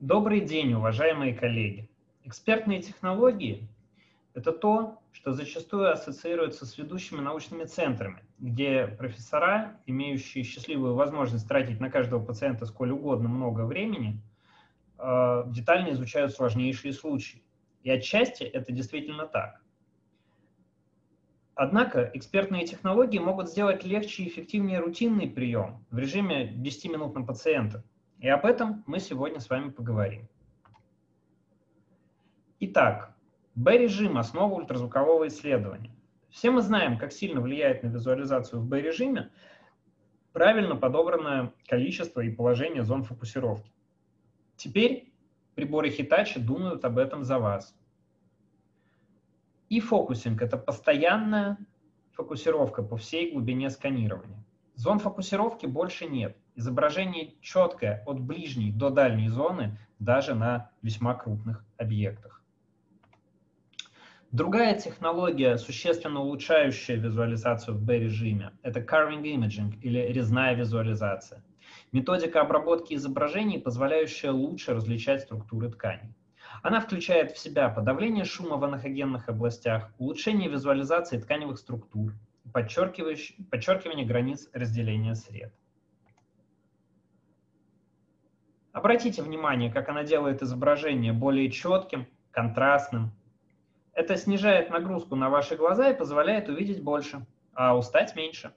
Добрый день, уважаемые коллеги. Экспертные технологии – это то, что зачастую ассоциируется с ведущими научными центрами, где профессора, имеющие счастливую возможность тратить на каждого пациента сколь угодно много времени, э, детально изучают сложнейшие случаи. И отчасти это действительно так. Однако экспертные технологии могут сделать легче и эффективнее рутинный прием в режиме 10 минут на пациента – и об этом мы сегодня с вами поговорим. Итак, B-режим – основа ультразвукового исследования. Все мы знаем, как сильно влияет на визуализацию в B-режиме правильно подобранное количество и положение зон фокусировки. Теперь приборы Hitachi думают об этом за вас. И фокусинг – это постоянная фокусировка по всей глубине сканирования. Зон фокусировки больше нет. Изображение четкое от ближней до дальней зоны даже на весьма крупных объектах. Другая технология, существенно улучшающая визуализацию в B-режиме, это carving imaging или резная визуализация. Методика обработки изображений, позволяющая лучше различать структуры тканей. Она включает в себя подавление шума в анахогенных областях, улучшение визуализации тканевых структур, подчеркивание границ разделения сред. Обратите внимание, как она делает изображение более четким, контрастным. Это снижает нагрузку на ваши глаза и позволяет увидеть больше, а устать меньше.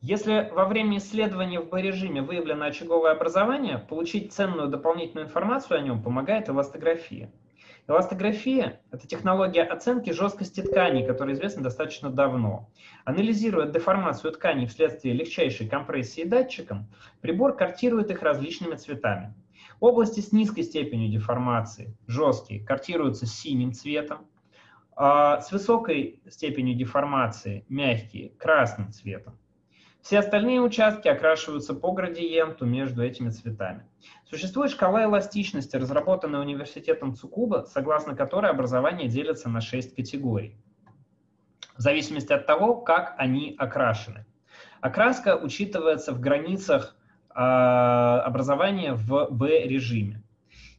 Если во время исследования в B-режиме выявлено очаговое образование, получить ценную дополнительную информацию о нем помогает эластография. Эластография – это технология оценки жесткости тканей, которая известна достаточно давно. Анализируя деформацию тканей вследствие легчайшей компрессии датчиком, прибор картирует их различными цветами. Области с низкой степенью деформации, жесткие, картируются синим цветом, а с высокой степенью деформации, мягкие, красным цветом. Все остальные участки окрашиваются по градиенту между этими цветами. Существует шкала эластичности, разработанная университетом Цукуба, согласно которой образование делится на 6 категорий, в зависимости от того, как они окрашены. Окраска учитывается в границах э, образования в B-режиме.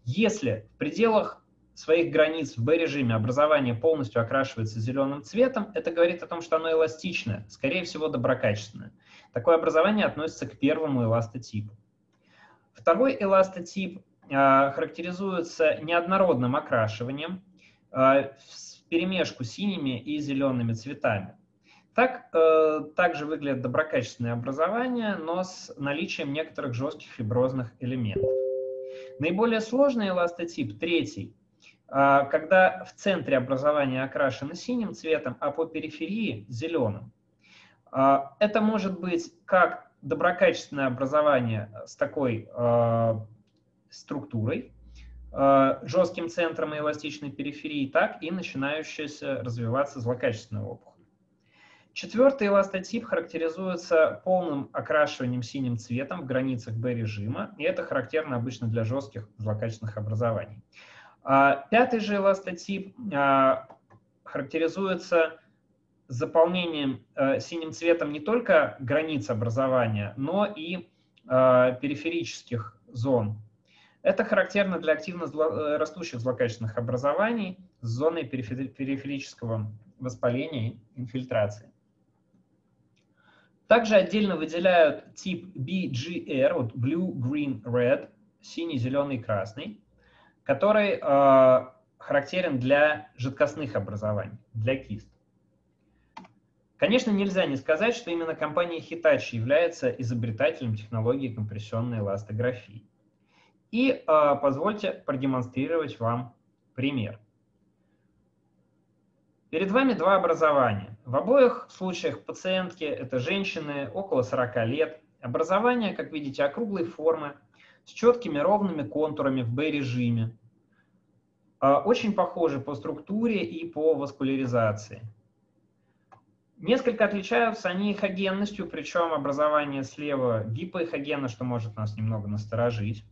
Если в пределах своих границ в B-режиме образование полностью окрашивается зеленым цветом, это говорит о том, что оно эластичное, скорее всего доброкачественное. Такое образование относится к первому эластотипу. Второй эластотип а, характеризуется неоднородным окрашиванием а, в перемешку синими и зелеными цветами. Так э, также выглядят доброкачественные образования, но с наличием некоторых жестких фиброзных элементов. Наиболее сложный эластотип, третий, а, когда в центре образования окрашено синим цветом, а по периферии зеленым. А, это может быть как доброкачественное образование с такой э, структурой, э, жестким центром и эластичной периферией, так и начинающаяся развиваться злокачественная опухоль. Четвертый эластотип характеризуется полным окрашиванием синим цветом в границах B-режима, и это характерно обычно для жестких злокачественных образований. А пятый же эластотип а, характеризуется заполнением э, синим цветом не только границ образования, но и э, периферических зон. Это характерно для активно зло, э, растущих злокачественных образований с зоной перифери, периферического воспаления и инфильтрации. Также отдельно выделяют тип BGR, вот Blue, Green, Red, синий, зеленый, красный, который э, характерен для жидкостных образований, для кист. Конечно, нельзя не сказать, что именно компания Hitachi является изобретателем технологии компрессионной эластографии. И э, позвольте продемонстрировать вам пример. Перед вами два образования. В обоих случаях пациентки, это женщины около 40 лет. Образование, как видите, округлой формы, с четкими ровными контурами в B-режиме. Э, очень похожи по структуре и по васкуляризации. Несколько отличаются они эхогенностью, причем образование слева гипоэхогенно, что может нас немного насторожить.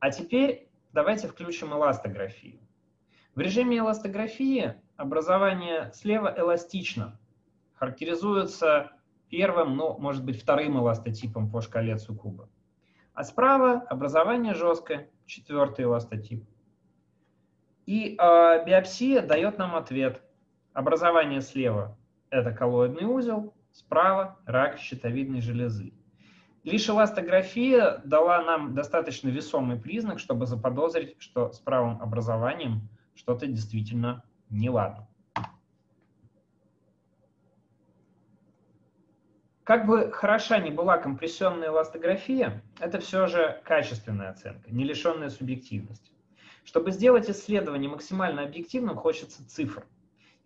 А теперь давайте включим эластографию. В режиме эластографии образование слева эластично, характеризуется первым, ну, может быть, вторым эластотипом по шкале Цукуба. А справа образование жесткое, четвертый эластотип. И э, биопсия дает нам ответ. Образование слева – это коллоидный узел, справа – рак щитовидной железы. Лишь эластография дала нам достаточно весомый признак, чтобы заподозрить, что с правым образованием что-то действительно неладно. Как бы хороша ни была компрессионная эластография, это все же качественная оценка, не лишенная субъективности. Чтобы сделать исследование максимально объективным, хочется цифр.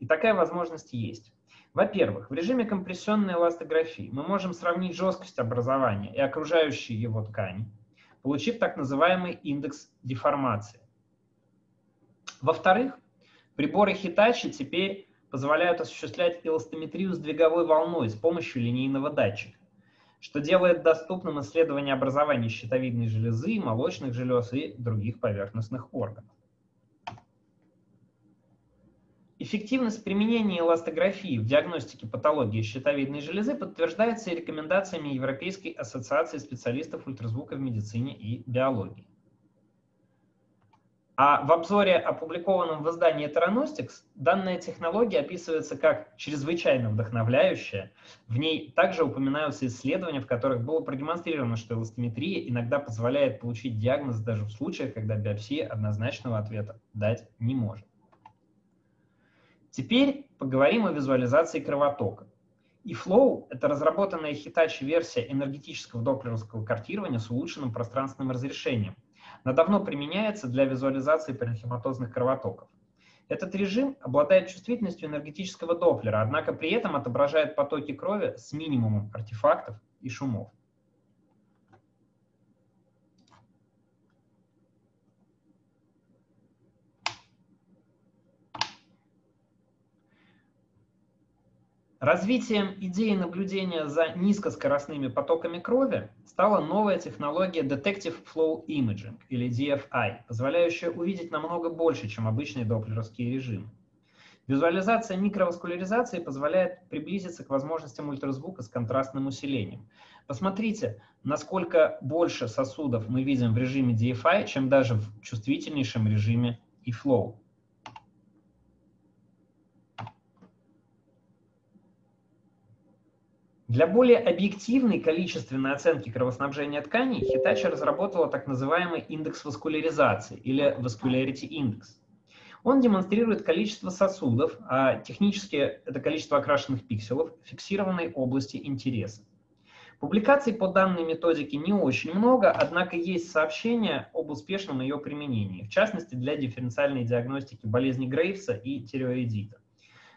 И такая возможность есть. Во-первых, в режиме компрессионной эластографии мы можем сравнить жесткость образования и окружающей его ткани, получив так называемый индекс деформации. Во-вторых, приборы Hitachi теперь позволяют осуществлять эластометрию с двиговой волной с помощью линейного датчика, что делает доступным исследование образования щитовидной железы, молочных желез и других поверхностных органов. Эффективность применения эластографии в диагностике патологии щитовидной железы подтверждается и рекомендациями Европейской ассоциации специалистов ультразвука в медицине и биологии. А в обзоре, опубликованном в издании Teranostics, данная технология описывается как чрезвычайно вдохновляющая. В ней также упоминаются исследования, в которых было продемонстрировано, что эластометрия иногда позволяет получить диагноз даже в случаях, когда биопсия однозначного ответа дать не может. Теперь поговорим о визуализации кровотока. И Flow — это разработанная Hitachi версия энергетического доплеровского картирования с улучшенным пространственным разрешением — но давно применяется для визуализации паренхематозных кровотоков. Этот режим обладает чувствительностью энергетического доплера, однако при этом отображает потоки крови с минимумом артефактов и шумов. Развитием идеи наблюдения за низкоскоростными потоками крови стала новая технология Detective Flow Imaging, или DFI, позволяющая увидеть намного больше, чем обычные доплеровские режимы. Визуализация микроваскуляризации позволяет приблизиться к возможностям ультразвука с контрастным усилением. Посмотрите, насколько больше сосудов мы видим в режиме DFI, чем даже в чувствительнейшем режиме eFlow. Для более объективной количественной оценки кровоснабжения тканей Hitachi разработала так называемый индекс васкуляризации или Vascularity Index. Он демонстрирует количество сосудов, а технически это количество окрашенных пикселов фиксированной области интереса. Публикаций по данной методике не очень много, однако есть сообщения об успешном ее применении, в частности для дифференциальной диагностики болезни Грейвса и тиреоидита.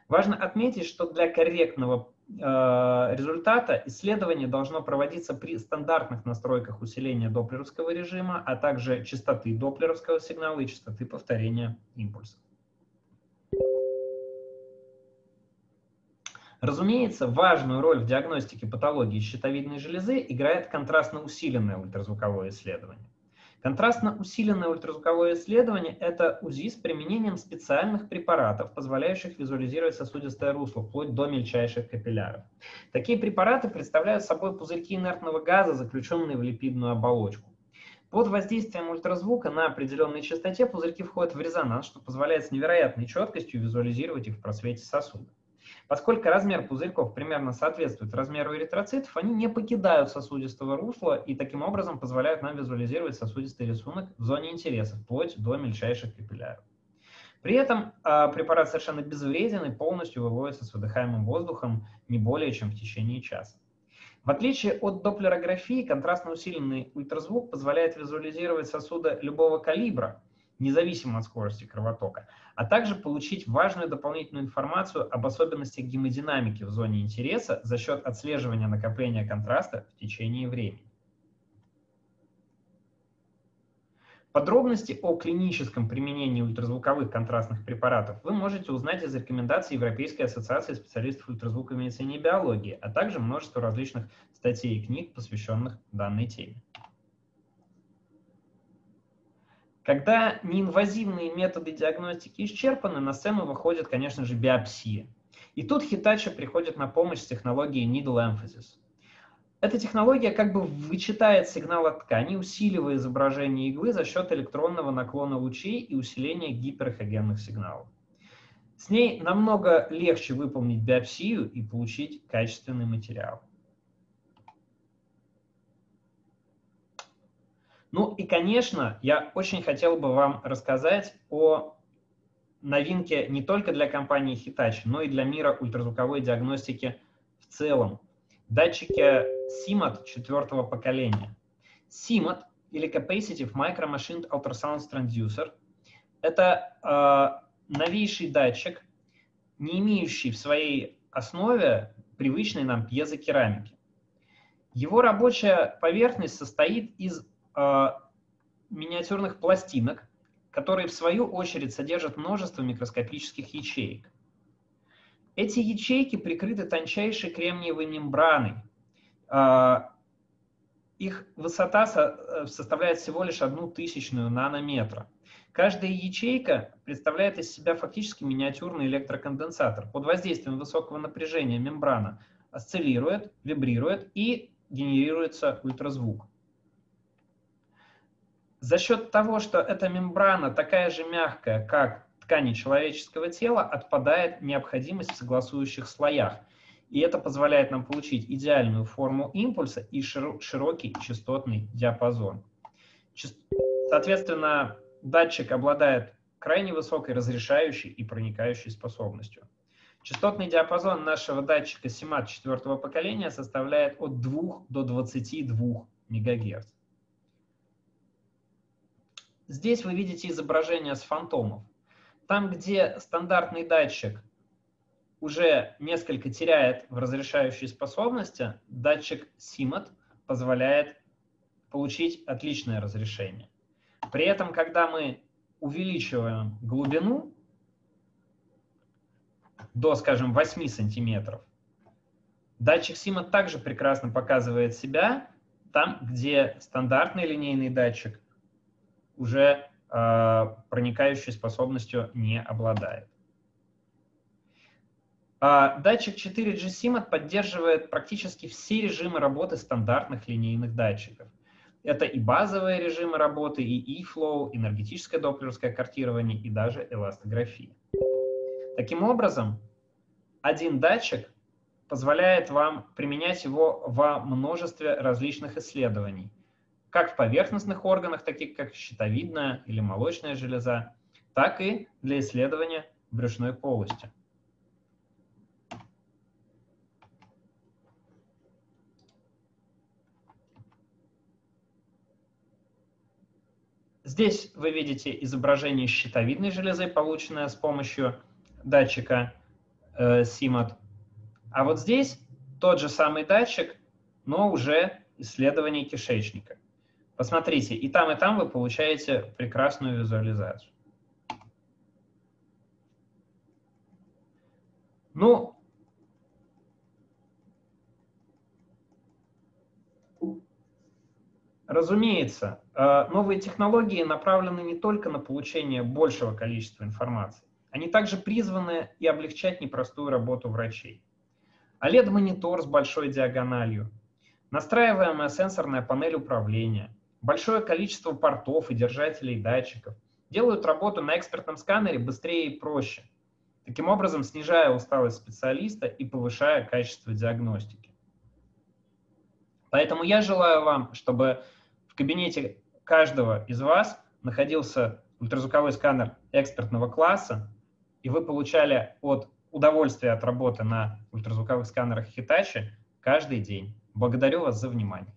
Важно отметить, что для корректного результата исследование должно проводиться при стандартных настройках усиления доплеровского режима, а также частоты доплеровского сигнала и частоты повторения импульса. Разумеется, важную роль в диагностике патологии щитовидной железы играет контрастно усиленное ультразвуковое исследование. Контрастно усиленное ультразвуковое исследование – это УЗИ с применением специальных препаратов, позволяющих визуализировать сосудистое русло вплоть до мельчайших капилляров. Такие препараты представляют собой пузырьки инертного газа, заключенные в липидную оболочку. Под воздействием ультразвука на определенной частоте пузырьки входят в резонанс, что позволяет с невероятной четкостью визуализировать их в просвете сосуда. Поскольку размер пузырьков примерно соответствует размеру эритроцитов, они не покидают сосудистого русла и таким образом позволяют нам визуализировать сосудистый рисунок в зоне интереса, вплоть до мельчайших капилляров. При этом э, препарат совершенно безвреден и полностью выводится с выдыхаемым воздухом не более чем в течение часа. В отличие от доплерографии, контрастно усиленный ультразвук позволяет визуализировать сосуды любого калибра, независимо от скорости кровотока, а также получить важную дополнительную информацию об особенностях гемодинамики в зоне интереса за счет отслеживания накопления контраста в течение времени. Подробности о клиническом применении ультразвуковых контрастных препаратов вы можете узнать из рекомендаций Европейской ассоциации специалистов ультразвука в медицине и биологии, а также множество различных статей и книг, посвященных данной теме. Когда неинвазивные методы диагностики исчерпаны, на сцену выходит, конечно же, биопсия. И тут Hitachi приходит на помощь с технологией Needle Emphasis. Эта технология как бы вычитает сигнал от ткани, усиливая изображение иглы за счет электронного наклона лучей и усиления гиперхогенных сигналов. С ней намного легче выполнить биопсию и получить качественный материал. Ну и, конечно, я очень хотел бы вам рассказать о новинке не только для компании Hitachi, но и для мира ультразвуковой диагностики в целом. Датчики CIMAT четвертого поколения. CIMAT или Capacitive Micro Machined Ultrasound Transducer – это э, новейший датчик, не имеющий в своей основе привычной нам пьезокерамики. Его рабочая поверхность состоит из миниатюрных пластинок, которые в свою очередь содержат множество микроскопических ячеек. Эти ячейки прикрыты тончайшей кремниевой мембраной. Э, их высота со, составляет всего лишь одну тысячную нанометра. Каждая ячейка представляет из себя фактически миниатюрный электроконденсатор. Под воздействием высокого напряжения мембрана осциллирует, вибрирует и генерируется ультразвук. За счет того, что эта мембрана такая же мягкая, как ткани человеческого тела, отпадает необходимость в согласующих слоях. И это позволяет нам получить идеальную форму импульса и широкий частотный диапазон. Соответственно, датчик обладает крайне высокой разрешающей и проникающей способностью. Частотный диапазон нашего датчика SIMAT четвертого поколения составляет от 2 до 22 МГц. Здесь вы видите изображение с фантомов. Там, где стандартный датчик уже несколько теряет в разрешающей способности, датчик SIMAT позволяет получить отличное разрешение. При этом, когда мы увеличиваем глубину до, скажем, 8 сантиметров, датчик Сима также прекрасно показывает себя там, где стандартный линейный датчик уже э, проникающей способностью не обладает. А датчик 4G SIMAT поддерживает практически все режимы работы стандартных линейных датчиков. Это и базовые режимы работы, и e-flow, энергетическое доплеровское картирование, и даже эластография. Таким образом, один датчик позволяет вам применять его во множестве различных исследований, как в поверхностных органах, таких как щитовидная или молочная железа, так и для исследования брюшной полости. Здесь вы видите изображение щитовидной железы, полученное с помощью датчика э. А вот здесь тот же самый датчик, но уже исследование кишечника. Посмотрите, и там, и там вы получаете прекрасную визуализацию. Ну, Разумеется, э, новые технологии направлены не только на получение большего количества информации. Они также призваны и облегчать непростую работу врачей. OLED-монитор с большой диагональю, настраиваемая сенсорная панель управления, большое количество портов и держателей датчиков делают работу на экспертном сканере быстрее и проще, таким образом снижая усталость специалиста и повышая качество диагностики. Поэтому я желаю вам, чтобы в кабинете каждого из вас находился ультразвуковой сканер экспертного класса, и вы получали от удовольствия от работы на ультразвуковых сканерах Hitachi каждый день. Благодарю вас за внимание.